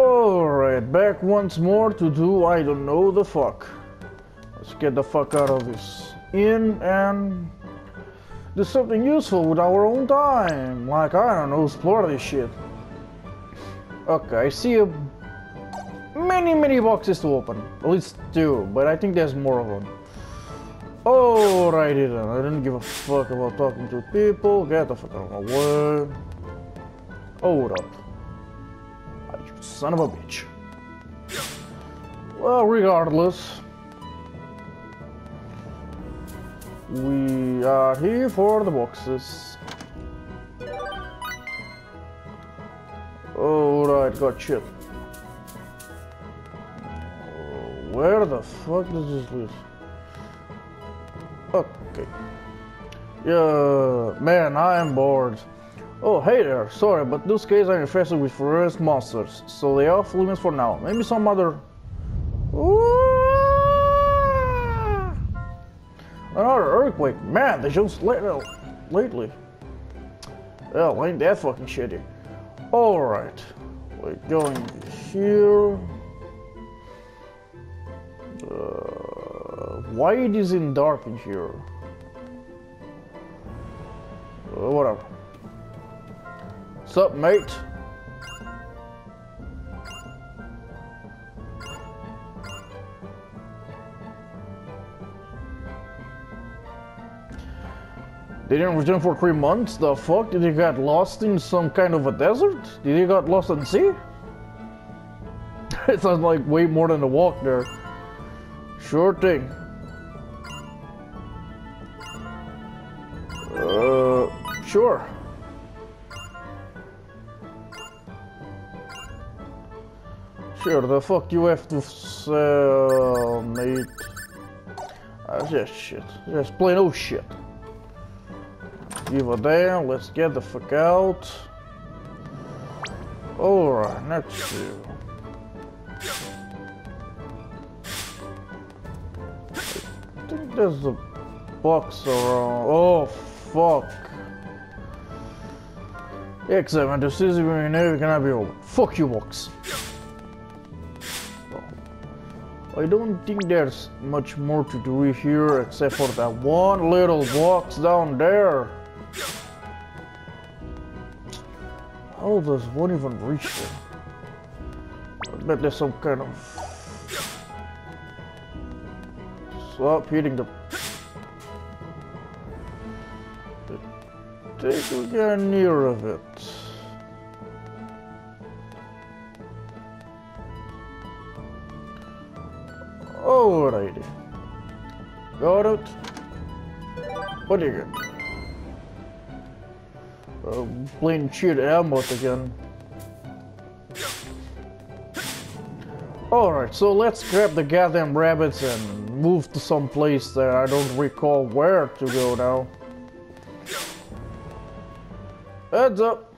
Alright, back once more to do I don't know the fuck. Let's get the fuck out of this inn and do something useful with our own time. Like, I don't know, explore this shit. Okay, I see a many, many boxes to open. At least two, but I think there's more of them. Alrighty then, I didn't give a fuck about talking to people. Get the fuck out of my way. Hold up. Son of a bitch. Well, regardless. We are here for the boxes. Alright, got shit. Uh, where the fuck does this lead? Okay. Yeah, man, I am bored. Oh, hey there. Sorry, but those caves are infested with forest monsters, so they are off limits for now. Maybe some other. Another earthquake. Man, they just lit lately. Well, ain't that fucking shitty. Alright. We're going here. Uh, why it is in dark in here? Uh, whatever. Sup, mate? They didn't return for three months? The fuck? Did he get lost in some kind of a desert? Did he got lost at sea? it sounds like way more than a walk there. Sure thing. Uh, sure. Sure, the fuck you have to sell, mate. That's just shit. Just plain old shit. Give a damn, let's get the fuck out. Alright, you. I think there's a box around. Oh, fuck. X7, the season we know cannot be over. Fuck you, box. I don't think there's much more to do here except for that one little box down there. How does one even reach there? I bet there's some kind of... Stop hitting the... Take a get near of it. What you get? Uh, cheat ammo again. Alright, so let's grab the goddamn rabbits and move to some place that I don't recall where to go now. Heads up!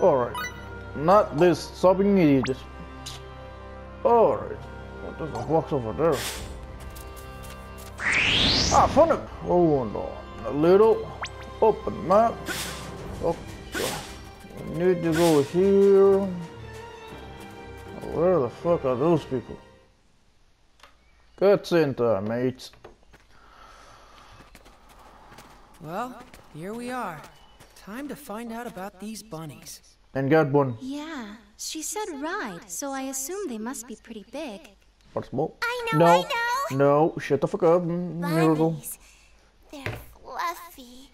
Alright. Not this sobbing idiot. Alright. What does the box over there? Ah, found it! Oh no. A little open map. Okay. We need to go here. Where the fuck are those people? Good center, mates. Well, here we are. Time to find out about these bunnies. And got one. Yeah, she said ride, so I assume they must be pretty big. Or small. I know, no. I know. No, shut the fuck up, mm, Meracle. They're fluffy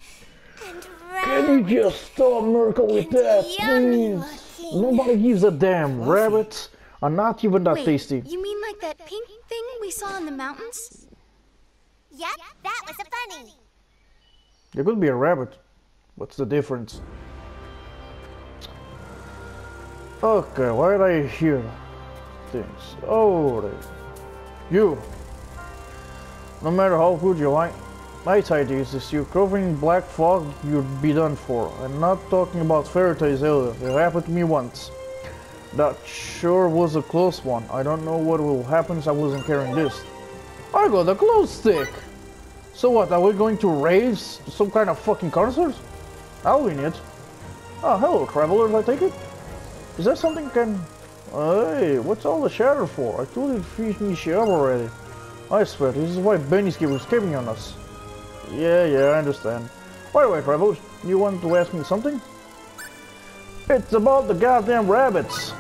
and Can you just stop Meracle with And that, please? looking. Nobody gives a damn. Rabbits are not even that Wait, tasty. you mean like that pink thing we saw in the mountains? Yep, that was a bunny. There could be a rabbit. What's the difference? Okay, why did I hear things? Oh, you. No matter how good you like, my idea is this: you covering in black fog, you'd be done for. I'm not talking about fairy tales either. It happened to me once. That sure was a close one. I don't know what will happen if I wasn't carrying this. I got a glow stick! So what, are we going to raise some kind of fucking concert? I'll win it. Oh, ah, hello, travelers, I take it? Is that something can... Hey, what's all the shatter for? I told you to finish me shit already. I swear, this is why Benny's was escaping on us. Yeah, yeah, I understand. By the way, Travels, you wanted to ask me something? It's about the goddamn rabbits.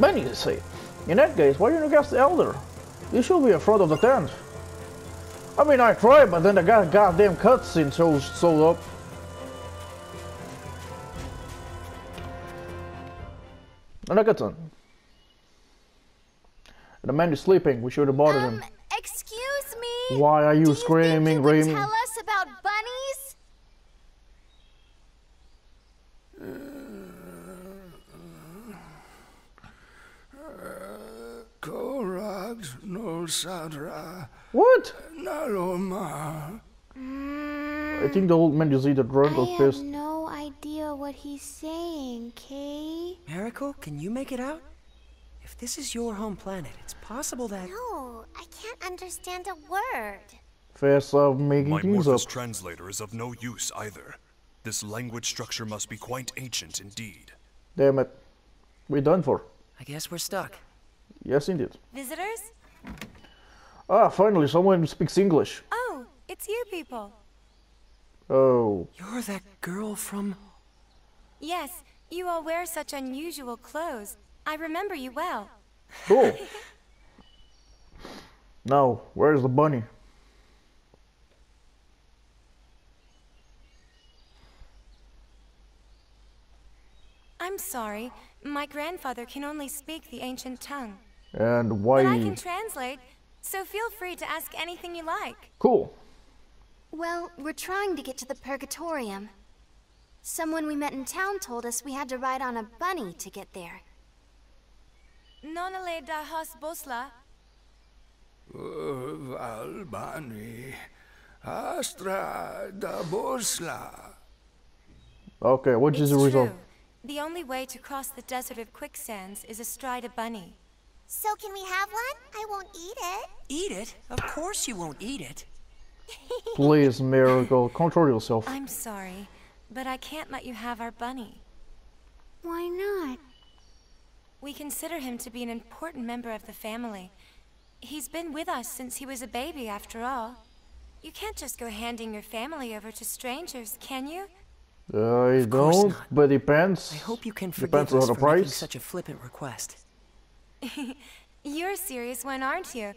Benny, you say. In that case, why didn't you guess the Elder? You should be afraid of the tent. I mean, I tried, but then the god goddamn cutscene shows showed up. Nakatan. The man is sleeping. We should have bothered Um, him. excuse me? Why are you Do you screaming, think you would tell us about bunnies? Korag no Sadra What? Naloma. I think the old man is either drunk or pissed. I have no idea what he's saying, Kay. Meracle, can you make it out? If this is your home planet, it's possible that. No, I can't understand a word. Fast of making My things Morphus translator is of no use either. This language structure must be quite ancient indeed. Damn it. We're done for. I guess we're stuck. Yes, indeed. Visitors? Ah, finally, someone speaks English. Oh, it's you people. Oh, You're that girl from. Yes, you all wear such unusual clothes. I remember you well. cool. now, where's the bunny? I'm sorry, my grandfather can only speak the ancient tongue. And why? But I can translate, so feel free to ask anything you like. Cool. Well, we're trying to get to the Purgatorium. Someone we met in town told us we had to ride on a bunny to get there. Nonale da has bosla. Oh, Valbani. Astra da Bosla. Okay, what is It's the result? true. The only way to cross the desert of quicksands is astride a bunny. So can we have one? I won't eat it. Eat it? Of course you won't eat it. Please, Meracle, control yourself. I'm sorry, but I can't let you have our bunny. Why not? We consider him to be an important member of the family. He's been with us since he was a baby, after all. You can't just go handing your family over to strangers, can you? Uh, I course don't, not. but depends. I hope you can forgive Depends us on the making price. such a flippant request. You're a serious one, aren't you?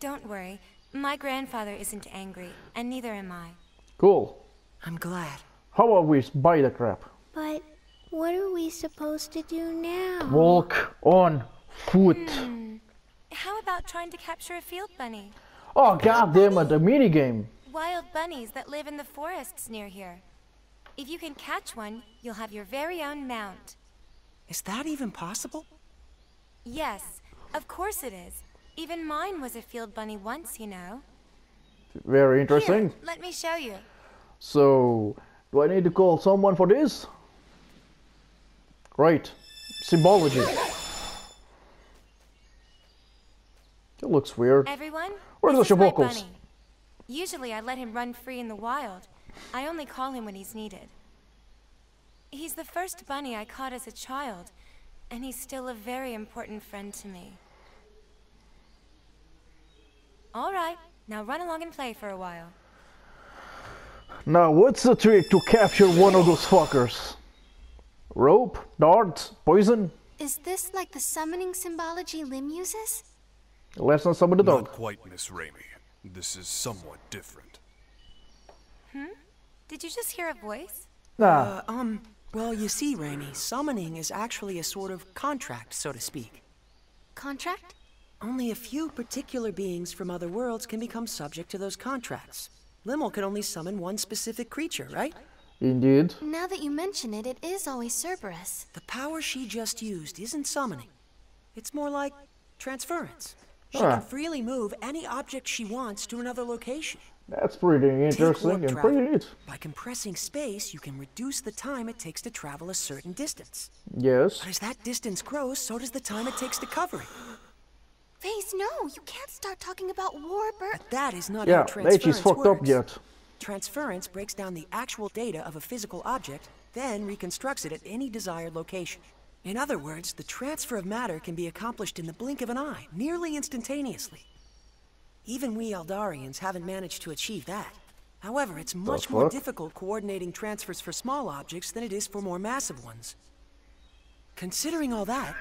Don't worry. My grandfather isn't angry, and neither am I. Cool. I'm glad. How about we buy the crap? But what are we supposed to do now? Walk on foot. Hmm. How about trying to capture a field bunny? Oh, goddamn it, the minigame. Wild bunnies that live in the forests near here. If you can catch one, you'll have your very own mount. Is that even possible? Yes, of course it is. Even mine was a field bunny once, you know. Very Here, interesting. let me show you. So, do I need to call someone for this? Right. Symbology. It looks weird. Everyone, Where's this the Shabokos? Usually I let him run free in the wild. I only call him when he's needed. He's the first bunny I caught as a child, and he's still a very important friend to me. All right, now run along and play for a while. Now, what's the trick to capture one of those fuckers? Rope? Darts? Poison? Is this like the summoning symbology Lim uses? Let's not summon the Not quite, Miss Reimi. This is somewhat different. Hmm? Did you just hear a voice? Nah, Uh, um, well, you see, Reimi, summoning is actually a sort of contract, so to speak. Contract? Only a few particular beings from other worlds can become subject to those contracts. Lymle can only summon one specific creature, right? indeed. Now that you mention it, it is always Cerberus. The power she just used isn't summoning. It's more like transference. She Ah. can freely move any object she wants to another location. That's pretty interesting and travel. pretty neat. By compressing space, you can reduce the time it takes to travel a certain distance. Yes. But as that distance grows, so does the time it takes to cover it. Faize, no, you can't start talking about warp or. But that is not Yeah, how H transference is fucked up yet. Transference breaks down the actual data of a physical object, then reconstructs it at any desired location. In other words, the transfer of matter can be accomplished in the blink of an eye, nearly instantaneously. Even we Eldarians haven't managed to achieve that. However, it's much more difficult coordinating transfers for small objects than it is for more massive ones. Considering all that,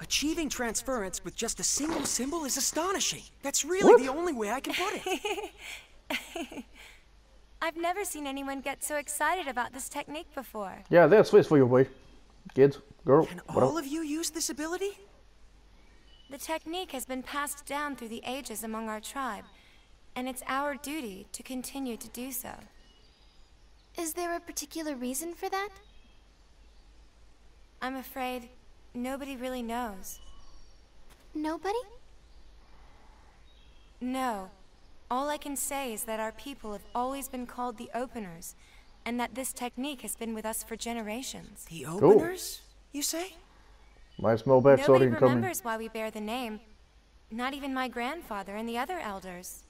achieving transference with just a single symbol is astonishing. That's really What? the only way I can put it. I've never seen anyone get so excited about this technique before. Yeah, that's Faize for you, boy. Kid, girl, Can whatever. all of you use this ability? The technique has been passed down through the ages among our tribe, and it's our duty to continue to do so. Is there a particular reason for that? I'm afraid nobody really knows. Nobody? No. All I can say is that our people have always been called the Openers, and that this technique has been with us for generations. The openers, you say? My small backstory Nobody incoming. remembers why we bear the name. Not even my grandfather and the other elders.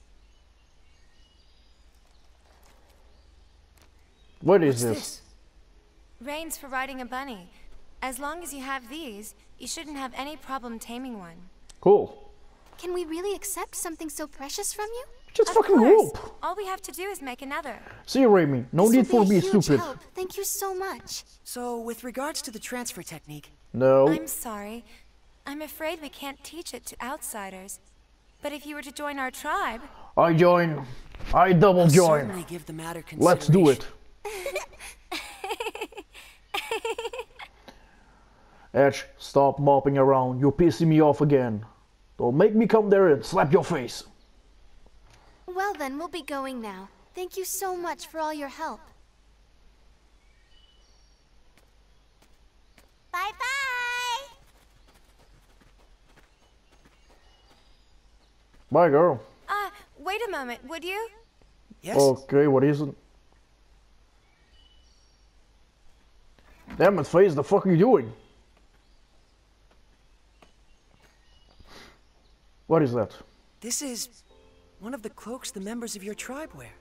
What is What's this? Reins for riding a bunny. As long as you have these, you shouldn't have any problem taming one. Cool. Can we really accept something so precious from you? Just Of fucking course. rope. All we have to do is make another. See, Reimi, no This need will for be a be huge stupid. help. Thank you so much. So, with regards to the transfer technique, No. I'm sorry. I'm afraid we can't teach it to outsiders. But if you were to join our tribe, I join. I double join. certainly give the matter Let's do it. Edge, stop mopping around. You're pissing me off again. Don't make me come there and slap your Faize. Well then, we'll be going now. Thank you so much for all your help. Bye bye. Bye, girl. ah, wait a moment, would you? Yes? Okay, what is it? Damn it, face, the fuck are you doing? What is that? This is one of the cloaks the members of your tribe wear.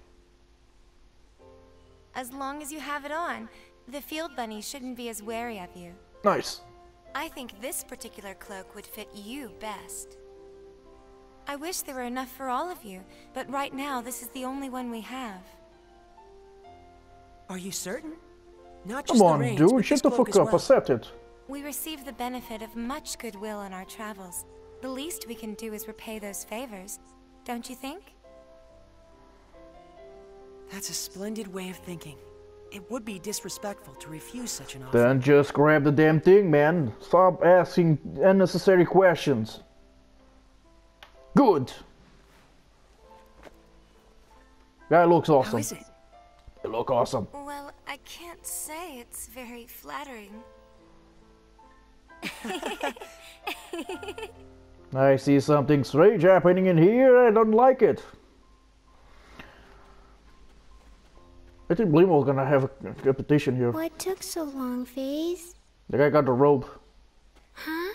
As long as you have it on, the field bunny shouldn't be as wary of you. Nice. I think this particular cloak would fit you best. I wish there were enough for all of you, but right now this is the only one we have. Are you certain? Not just Come the on, reins, dude, shut the fuck up, well. accept it. We receive the benefit of much goodwill on our travels. The least we can do is repay those favors, don't you think? That's a splendid way of thinking. It would be disrespectful to refuse such an offer. Then just grab the damn thing, man. Stop asking unnecessary questions. Good. That looks awesome. is it? You look awesome. Well, I can't say it's very flattering. I see something strange happening in here. I don't like it. I think Blimo's gonna have a competition here. What took so long, Faize? The guy got the robe. Huh?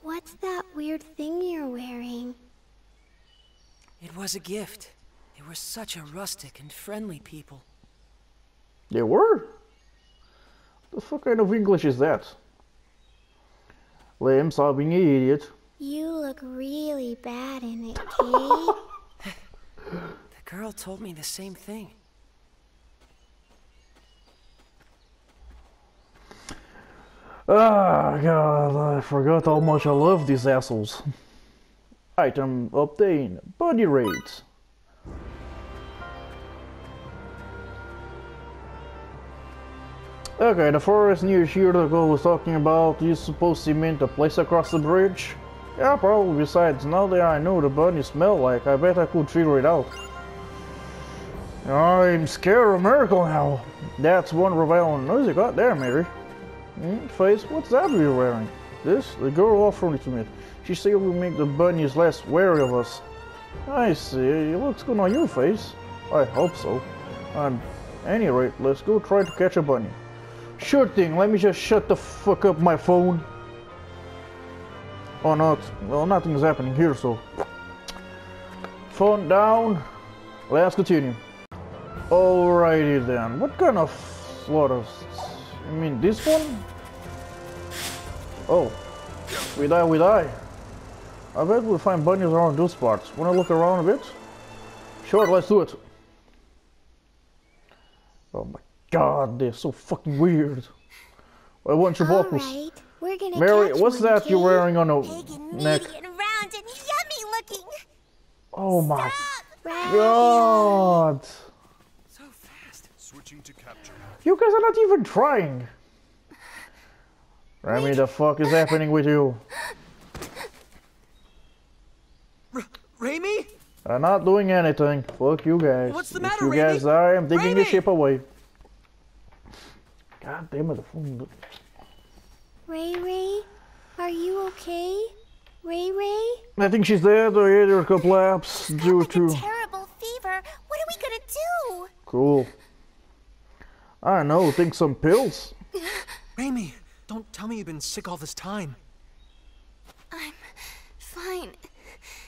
What's that weird thing you're wearing? It was a gift. They were such a rustic and friendly people. They were? What The fuck kind of English is that? Liam, stop being an idiot. You look really bad in it, Kate. The girl told me the same thing. Ah, God, I forgot how much I love these assholes. Item obtained. Body rate. Okay, the forest near here that I was talking about, you supposed to mean the place across the bridge? Yeah, probably. Besides, now that I know the bunny smell like, I bet I could figure it out. I'm scared of Meracle now. That's one revealing noise you got there, Mary. Hmm, Faize, what's that you're wearing? This? The girl offered it to me. She said it will make the bunnies less wary of us. I see. It looks good on your face. I hope so. At any rate, let's go try to catch a bunny. Sure thing, let me just shut the fuck up my phone. Oh, not. Well, nothing's happening here, so. Phone down. Let's continue. Alrighty then. What kind of slaughter? I mean, this one? Oh, we die, we die. I bet we'll find bunnies around those parts. Wanna look around a bit? Sure, let's do it. Oh my god, they're so fucking weird. Why won't you All right, we're gonna Mary, catch what's one, that you're wearing on a Big neck? and round and yummy looking. Oh my Right. god! So fast. Switching to capture. You guys are not even trying! Reimi, the fuck is happening with you? Reimi? I'm not doing anything. Fuck you guys. What's the if matter, you Reimi? guys die, I'm taking the Reimi! ship away. God damn it, the phone. Ray Ray, are you okay? Ray Ray? I think she's dead or either collapse due Like a to. terrible fever. What are we gonna do? Cool. I don't know, think some pills? Reimi, don't tell me you've been sick all this time. I'm fine.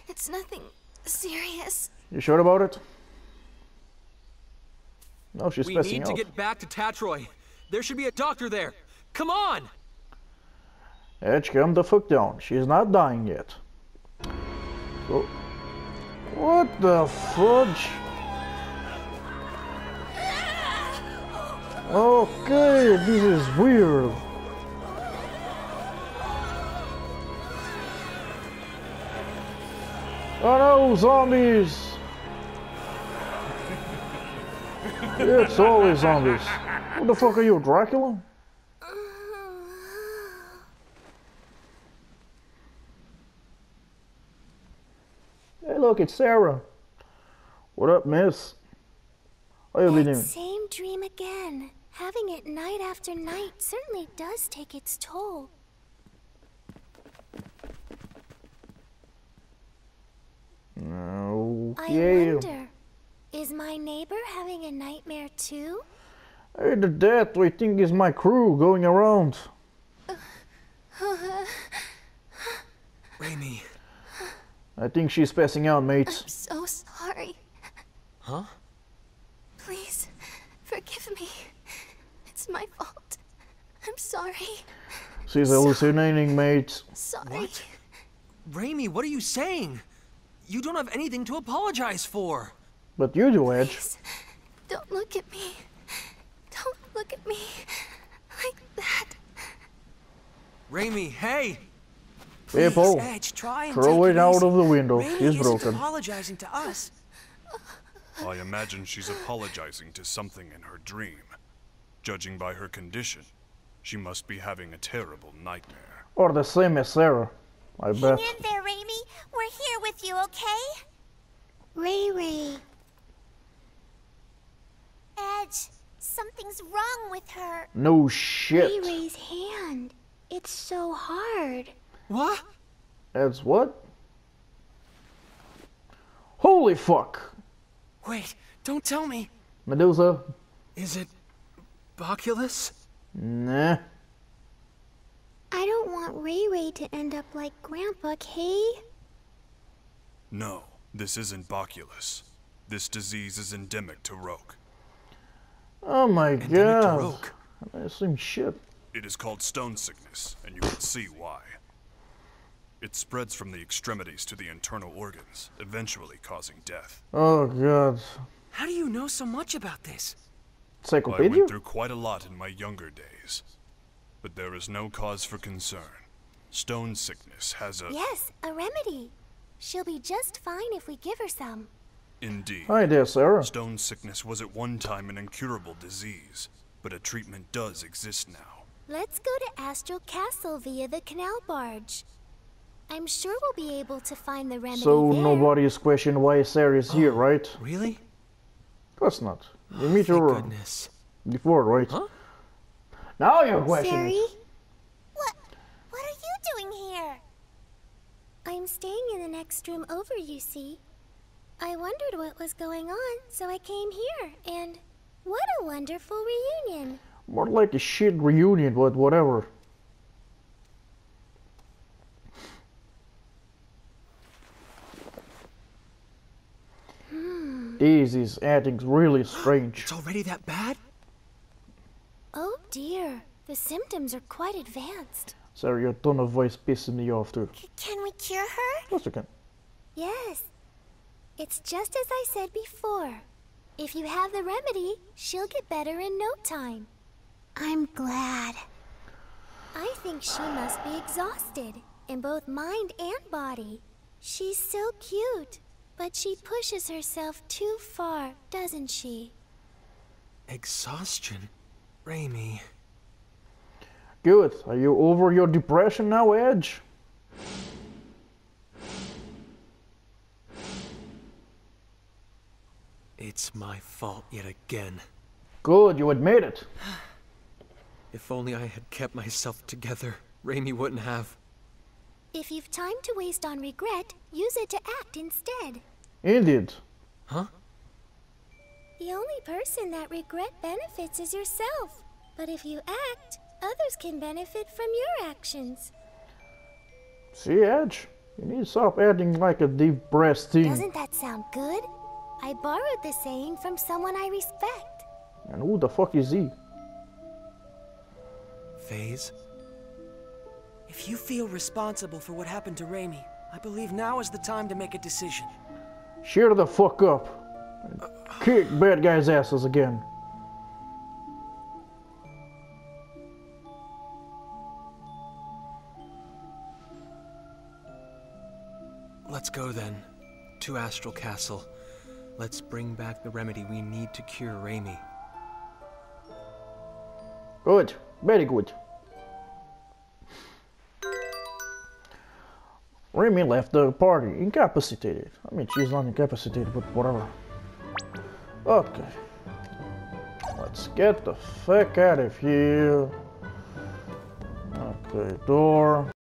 It's nothing serious. You sure about it? No, she's We passing need to get back to Tatroy. There should be a doctor there. Come on! Edge, calm the fuck down. She's not dying yet. What the fudge? Okay, this is weird. Oh no, zombies! it's always zombies. What the fuck are you, Dracula? Hey, look, it's Sarah. What up, miss? How you been doing? same dream again. Having it night after night certainly does take its toll. Oh, I Okay. wonder, is my neighbor having a nightmare too? Hey, the death I think is my crew going around. Reimi. I think she's passing out, mates. I'm so sorry. Huh? Please, forgive me. It's my fault. I'm sorry. She's hallucinating, mates. Sorry. What? Reimi, what are you saying? You don't have anything to apologize for. But you do, Edge. Please, don't look at me. Don't look at me like that. Reimi, hey! Hey, Please, Paul. Edge, try and Throw it out of the window. Reimi He's isn't broken. apologizing to us. I imagine she's apologizing to something in her dream. Judging by her condition, she must be having a terrible nightmare. Or the same as Sarah. I bet. Hang in there, Reimi. We're here with you, okay? Ray Ray, Edge, something's wrong with her. No Ray shit. Ray's hand. It's so hard. What? That's what? Holy fuck. Wait, don't tell me. Medusa? Is it Bacculus? Nah. I don't want Ray Ray to end up like Grandpa Kay. No, this isn't Bacculus. This disease is endemic to Roak. Oh my Endemic to god. Roak. That's some shit. It is called stone sickness, and you can see why. It spreads from the extremities to the internal organs, eventually causing death. Oh god. How do you know so much about this? I went through quite a lot in my younger days. But there is no cause for concern. Stone sickness has a. Yes, a remedy. She'll be just fine if we give her some. Indeed. Hi there, Sarah. Stone sickness was at one time an incurable disease, but a treatment does exist now. Let's go to Astral Castle via the canal barge. I'm sure we'll be able to find the remedy So there. nobody is questioning why Sarah is here, oh, right? Really? Of course not. You meet Thank her goodness. before, right? Huh? Now you're questioning. Sari, What? What are you doing here? I'm staying in the next room over, you see. I wondered what was going on, so I came here, and what a wonderful reunion. More like a shit reunion, but whatever. Daisy's acting's really strange. It's already that bad? Oh dear, the symptoms are quite advanced. Sorry, your tone of voice pissing me off too. C- can we cure her? Yes, you can. Yes. It's just as I said before. If you have the remedy, she'll get better in no time. I'm glad. I think she must be exhausted in both mind and body. She's so cute, but she pushes herself too far, doesn't she? Exhaustion? Reimi. Good. Are you over your depression now, Edge? It's my fault yet again. Good, you admit it. If only I had kept myself together, Reimi wouldn't have. If you've time to waste on regret, use it to act instead. Indeed. Huh? The only person that regret benefits is yourself. But if you act, others can benefit from your actions. See, Edge? You need to stop acting like a deep breast thing. Doesn't that sound good? I borrowed the saying from someone I respect. And who the fuck is he? Faize? If you feel responsible for what happened to Reimi, I believe now is the time to make a decision. Cheer the fuck up. Kick bad guys' asses again. Let's go then. To Astral Castle. Let's bring back the remedy we need to cure Reimi. Good. Very good. Reimi left the party incapacitated. I mean, she's not incapacitated, but whatever. Okay. Let's get the fuck out of here. Okay, door.